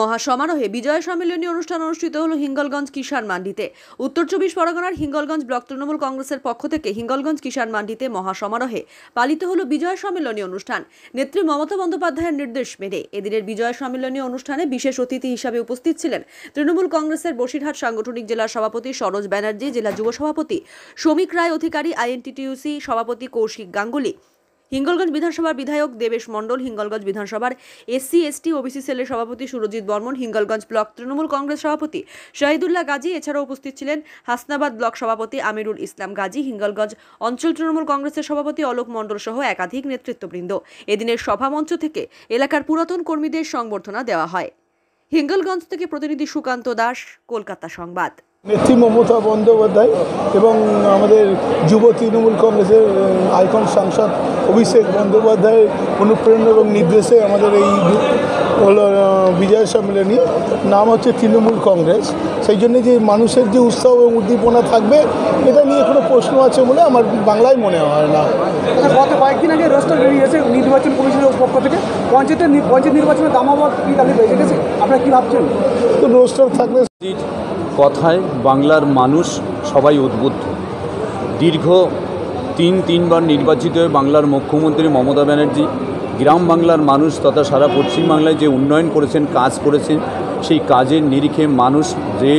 মহাসমারোহে বিজয় সম্মেলনী অনুষ্ঠান অনুষ্ঠিত হল হিঙ্গলগঞ্জ কিষাণ মান্ডিতে। উত্তর চব্বিশ পরগনার হিঙ্গলগঞ্জ ব্লক তৃণমূল কংগ্রেসের পক্ষ থেকে হিঙ্গলগঞ্জ কিষাণ মান্ডিতে মহাসমারোহে পালিত হল বিজয় সম্মেলনী অনুষ্ঠান। নেত্রী মমতা বন্দ্যোপাধ্যায়ের নির্দেশ মেনে এদিনের বিজয় সম্মেলনী অনুষ্ঠানে বিশেষ অতিথি হিসাবে উপস্থিত ছিলেন তৃণমূল কংগ্রেসের বসিরহাট সাংগঠনিক জেলার সভাপতি সরোজ ব্যানার্জি, জেলা যুব সভাপতি শ্রমিক রায় অধিকারী, আইএনটিটিউসি সভাপতি কৌশিক গাঙ্গুলি হিঙ্গলগঞ্জ বিধানসভার বিধায়ক দেবেশ মণ্ডল, হিঙ্গলগঞ্জ বিধানসভার এসসি, এসটি, ওবিসি সেলের সভাপতি সুরজিৎ বর্মন, হিঙ্গলগঞ্জ ব্লক তৃণমূল কংগ্রেস সভাপতি শাহিদুল্লাহ গাজী, এছাড়াও উপস্থিত ছিলেন হাসনাবাদ ব্লক সভাপতি আমিরুল ইসলাম গাজী, হিঙ্গলগঞ্জ অঞ্চল তৃণমূল কংগ্রেসের সভাপতি অলোক মণ্ডল সহ একাধিক নেতৃত্ববৃন্দ। এদিনের সভামঞ্চ থেকে এলাকার পুরাতন কর্মীদের সংবর্ধনা দেওয়া হয়। হিঙ্গলগঞ্জ থেকে প্রতিনিধি সুকান্ত দাস, কলকাতা সংবাদ। নেত্রী মমতা বন্দ্যোপাধ্যায় এবং আমাদের যুব তৃণমূল কংগ্রেসের আইকন সাংসদ অভিষেক বন্দ্যোপাধ্যায়ের অনুপ্রেরণা এবং নির্দেশে আমাদের এই হলো বিজয় সম্মেলনী নাম হচ্ছে তৃণমূল কংগ্রেস। সেই জন্য যে মানুষের যে উৎসাহ এবং উদ্দীপনা থাকবে এটা নিয়ে কোনো প্রশ্ন আছে বলে আমার বাংলায় মনে হয় না। আচ্ছা, গত কয়েকদিন আগে রোস্টার বেরিয়েছে নির্বাচন কমিশনের পক্ষ থেকে। পঞ্চায়েতের পঞ্চায়েত নির্বাচনের দামাবাদ কি তাহলে বেড়ে গেছে? আপনারা কী ভাবছেন? তো রোস্টার থাকলে কথায় বাংলার মানুষ সবাই উদ্বুদ্ধ। দীর্ঘ তিন তিনবার নির্বাচিত হয়ে বাংলার মুখ্যমন্ত্রী মমতা ব্যানার্জি গ্রাম বাংলার মানুষ তথা সারা পশ্চিমবাংলায় যে উন্নয়ন করেছেন, কাজ করেছেন, সেই কাজের নিরিখে মানুষ যে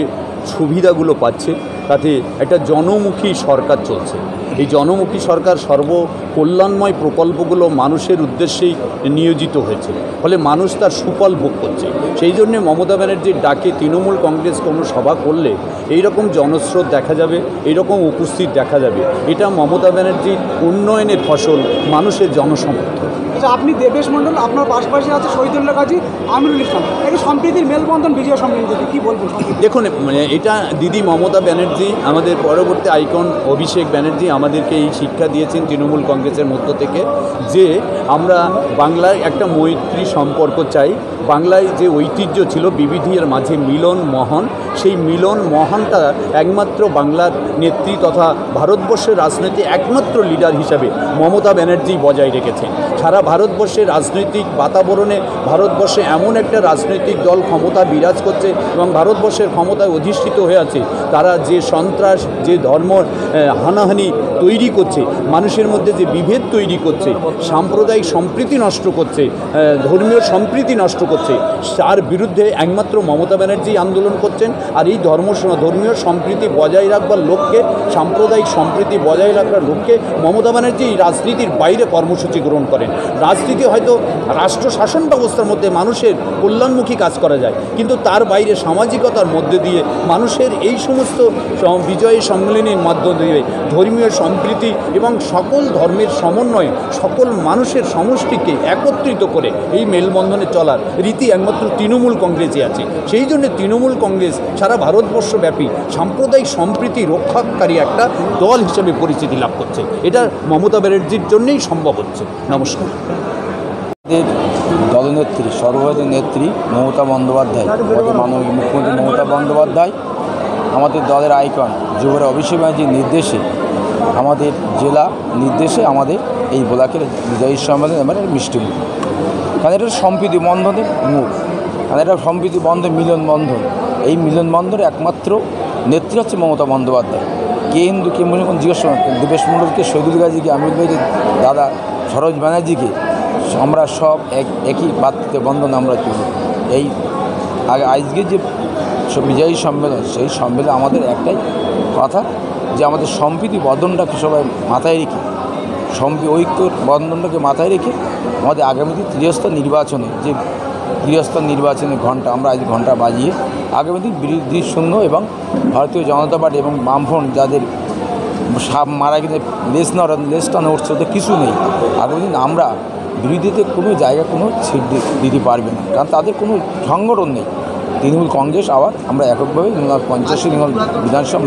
সুবিধাগুলো পাচ্ছে, তাতে একটা জনমুখী সরকার চলছে। এই জনমুখী সরকার সর্বকল্যাণময় প্রকল্পগুলো মানুষের উদ্দেশ্যেই নিয়োজিত হয়েছে। ফলে মানুষ তার সুফল ভোগ করছে। সেই জন্যে মমতা ব্যানার্জির ডাকে তৃণমূল কংগ্রেস কোনো সভা করলে এই রকম জনস্রোত দেখা যাবে এই রকম উপস্থিত দেখা যাবে। এটা মমতা ব্যানার্জির উন্নয়নের ফসল মানুষের জনসমর্থন। আচ্ছা আপনি দেবেশ মণ্ডল, আপনার পাশাপাশি আছে শহীদুল্লাহ কাজী, আমিরুল ইসলাম। এটা সম্প্রীতির মেলবন্ধন বিজয় সম্প্রীতি কী বলব দেখুন মানে এটা দিদি মমতা ব্যানার্জি, আমাদের পরবর্তী আইকন অভিষেক ব্যানার্জি আমাদেরকে এই শিক্ষা দিয়েছেন তৃণমূল কংগ্রেসের মধ্য থেকে যে আমরা বাংলায় একটা মৈত্রী সম্পর্ক চাই। বাংলায় যে ঐতিহ্য ছিল, বিবিধের মাঝে মিলন মহান, সেই মিলন মহানটা একমাত্র বাংলার নেত্রী তথা ভারতবর্ষের রাজনীতি একমাত্র লিডার হিসাবে মমতা ব্যানার্জি বজায় রেখেছেন। সারা ভারতবর্ষের রাজনৈতিক বাতাবরণে ভারতবর্ষে এমন একটা রাজনৈতিক দল ক্ষমতা বিরাজ করছে এবং ভারতবর্ষের ক্ষমতায় অধিষ্ঠিত হয়ে আছে, তারা যে সন্ত্রাস, যে ধর্ম হানাহানি তৈরি করছে, মানুষের মধ্যে যে বিভেদ তৈরি করছে, সাম্প্রদায়িক সম্প্রীতি নষ্ট করছে ধর্মীয় সম্প্রীতি নষ্ট করছে তার বিরুদ্ধে একমাত্র মমতা ব্যানার্জি আন্দোলন করছেন আর এই ধর্ম ধর্মীয় সম্প্রীতি বজায় রাখবার লক্ষ্যে সাম্প্রদায়িক সম্প্রীতি বজায় রাখবার লক্ষ্যে মমতা ব্যানার্জি রাজনীতির বাইরে কর্মসূচি গ্রহণ করেন। রাজনীতি হয়তো রাষ্ট্র শাসন ব্যবস্থার মধ্যে মানুষের কল্যাণমুখী কাজ করা যায়, কিন্তু তার বাইরে সামাজিকতার মধ্যে দিয়ে মানুষের এই সমস্ত বিজয়ী সম্মেলনের মধ্য দিয়ে ধর্মীয় সম্প্রীতি এবং সকল ধর্মের সমন্বয়ে সকল মানুষের সমষ্টিকে একত্রিত করে এই মেলবন্ধনে চলার রীতি একমাত্র তৃণমূল কংগ্রেসে আছে। সেই জন্য তৃণমূল কংগ্রেস সারা ভারতবর্ষব্যাপী সাম্প্রদায়িক সম্প্রীতি রক্ষাকারী একটা দল হিসেবে পরিচিতি লাভ করছে। এটা মমতা ব্যানার্জির জন্যই সম্ভব হচ্ছে। নমস্কার। দলনেত্রী, সর্বভারতীয় নেত্রী মমতা বন্দ্যোপাধ্যায়, আমাদের মাননীয় মুখ্যমন্ত্রী মমতা বন্দ্যোপাধ্যায়, আমাদের দলের আইকন যুবরা অভিষেক ব্যানার্জির নির্দেশে, আমাদের জেলা নির্দেশে আমাদের এই ব্লকের বিজয়ী সম্মেলন আমার মিষ্টি মুখ। কারণ এটা সম্প্রীতি বন্ধনের মুখ কারণ এটা সম্প্রীতি বন্ধন, মিলন বন্ধন। এই মিলন বন্ধনের একমাত্র নেত্রী হচ্ছে মমতা বন্দ্যোপাধ্যায়। কে হিন্দু, কে মুসলিম জিজ্ঞেস করুন। দেবেশ মণ্ডলকে শহীদুল গাজীকে আমির ভাইকে, দাদা সরোজ ব্যানার্জিকে আমরা সব এক, একই পাত্রে বন্ধন আমরা তুলি এই আগে আজকে যে বিজয়ী সম্মেলন, সেই সম্মেলনে আমাদের একটাই কথা যে আমাদের সম্প্রীতি বন্ধনটাকে সবাই মাথায় রেখে সম্প্রী ঐক্য বন্ধনটাকে মাথায় রেখে আমাদের আগামীতে ত্রিস্তর নির্বাচনে যে ত্রিস্তর নির্বাচনের ঘণ্টা আমরা আজ ঘণ্টা বাজিয়ে আগামী দিন বিরোধী শূন্য এবং ভারতীয় জনতা পার্টি এবং বামফ্রন্ট যাদের সাপ মারা গেলে লেস না লেসটা নড়ছে তো কিছু নেই। আগামী দিন আমরা বিরোধীতে কোনো জায়গা, কোনো ছিট দিতে পারবে না। কারণ তাদের কোনো সংগঠন নেই। তৃণমূল কংগ্রেস আবার আমরা এককভাবে পঞ্চাশ বিধানসভা